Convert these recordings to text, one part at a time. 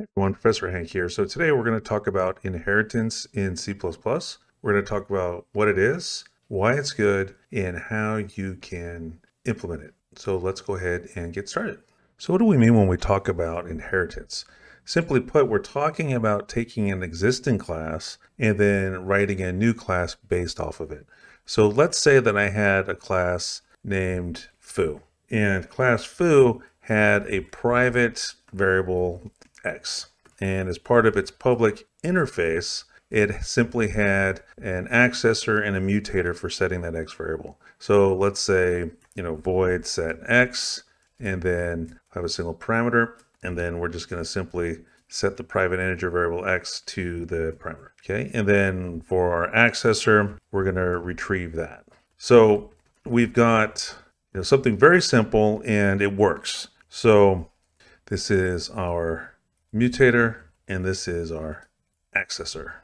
Everyone, Professor Hank here. So today we're going to talk about inheritance in C++. We're going to talk about what it is, why it's good, and how you can implement it. So let's go ahead and get started. So what do we mean when we talk about inheritance? Simply put, we're talking about taking an existing class and then writing a new class based off of it. So let's say that I had a class named foo, and class foo had a private variable X. And as part of its public interface, it simply had an accessor and a mutator for setting that X variable. So let's say, you know, void set X, and then have a single parameter, and then we're just going to simply set the private integer variable X to the parameter. Okay. And then for our accessor, we're going to retrieve that. So we've got you know, something very simple and it works. So this is our mutator, and this is our accessor,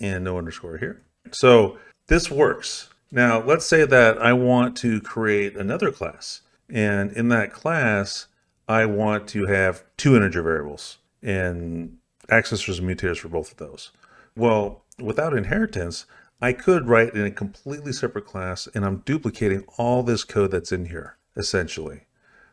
and no underscore here. So this works. Now, let's say that I want to create another class, and in that class, I want to have two integer variables, and accessors and mutators for both of those. Well, without inheritance, I could write in a completely separate class, and I'm duplicating all this code that's in here, essentially.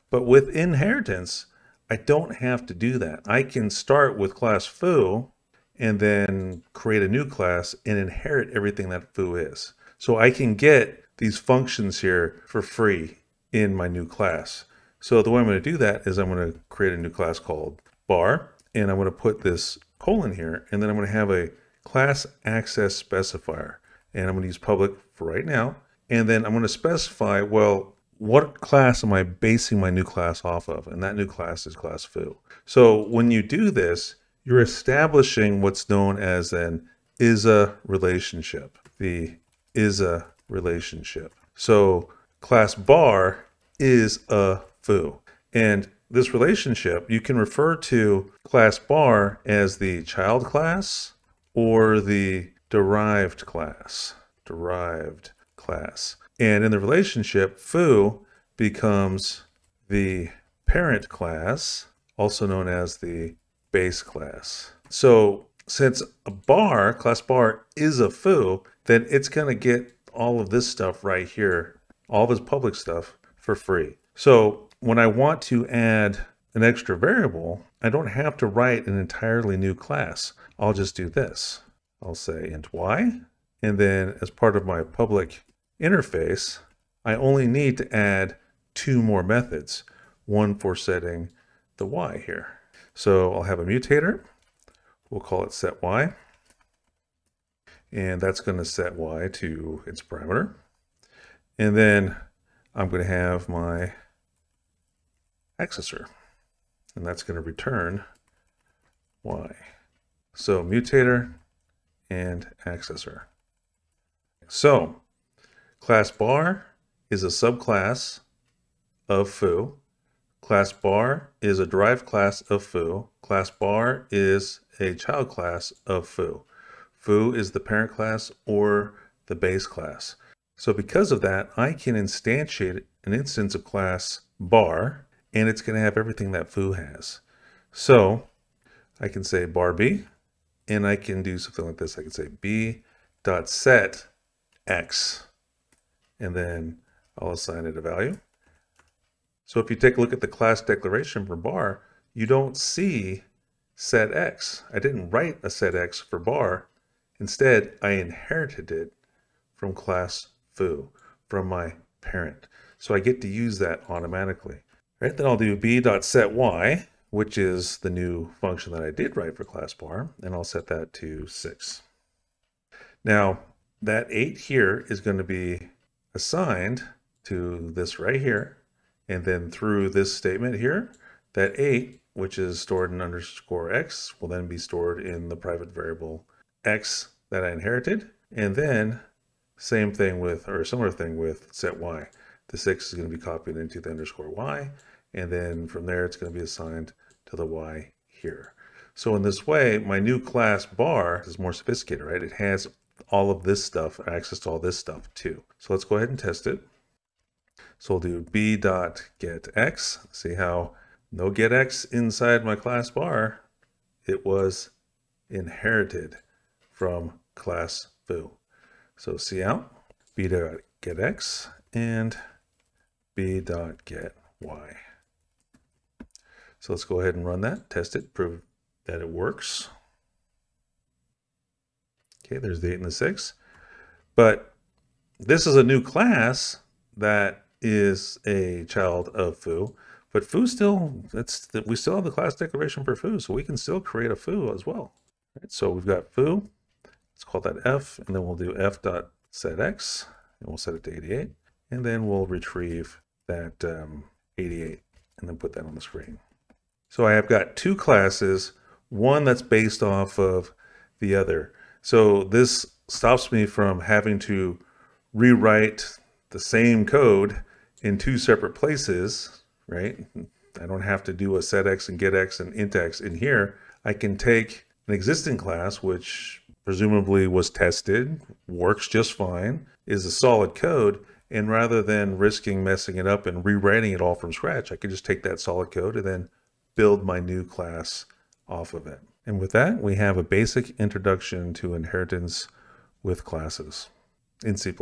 But with inheritance, I don't have to do that. I can start with class foo and then create a new class and inherit everything that foo is. So I can get these functions here for free in my new class. So the way I'm going to do that is I'm going to create a new class called bar and I'm going to put this colon here and then I'm going to have a class access specifier and I'm going to use public for right now. And then I'm going to specify, well, what class am I basing my new class off of? And that new class is class foo. So when you do this, you're establishing what's known as an is-a relationship, the is-a relationship. So class bar is a foo. And this relationship, you can refer to class bar as the child class or the derived class, derived class. And in the relationship, foo becomes the parent class, also known as the base class. So since a bar, class bar, is a foo, then it's going to get all of this stuff right here, all this public stuff for free. So when I want to add an extra variable, I don't have to write an entirely new class. I'll just do this. I'll say int y, and then as part of my public interface, I only need to add two more methods, one for setting the y here. So I'll have a mutator, we'll call it set y, and that's going to set y to its parameter. And then I'm going to have my accessor, and that's going to return y. So mutator and accessor. So Class bar is a subclass of foo. Class bar is a derived class of foo. Class bar is a child class of foo. Foo is the parent class or the base class. So because of that, I can instantiate an instance of class bar, and it's going to have everything that foo has. So I can say bar b, and I can do something like this. I can say b dot set x and then I'll assign it a value. So if you take a look at the class declaration for bar, you don't see set x. I didn't write a set x for bar. Instead, I inherited it from class foo, from my parent. So I get to use that automatically. Right, then I'll do b.setY, which is the new function that I did write for class bar, and I'll set that to 6. Now, that 8 here is going to be assigned to this right here. And then through this statement here, that 8, which is stored in underscore x, will then be stored in the private variable x that I inherited. And then same thing with, or similar thing with set y. The 6 is going to be copied into the underscore y. And then from there, it's going to be assigned to the y here. So in this way, my new class bar is more sophisticated, right? It has all of this stuff, access to all this stuff too. So let's go ahead and test it. So we'll do b dot get x. See how no get x inside my class bar it was inherited from class foo. So C out, b dot get x, and b dot get y. So let's go ahead and run that, test it, prove that it works. Okay, there's the 8 and the 6. But this is a new class that is a child of foo. But foo still, it's we still have the class declaration for foo, so we can still create a foo as well. Right, so we've got foo. Let's call that f, and then we'll do f dot set x, and we'll set it to 88. And then we'll retrieve that um, 88 and then put that on the screen. So I have got two classes, one that's based off of the other. So this stops me from having to rewrite the same code in two separate places, right? I don't have to do a setx and getx and intx in here. I can take an existing class, which presumably was tested, works just fine, is a solid code, and rather than risking messing it up and rewriting it all from scratch, I can just take that solid code and then build my new class off of it. And with that, we have a basic introduction to inheritance with classes in C++.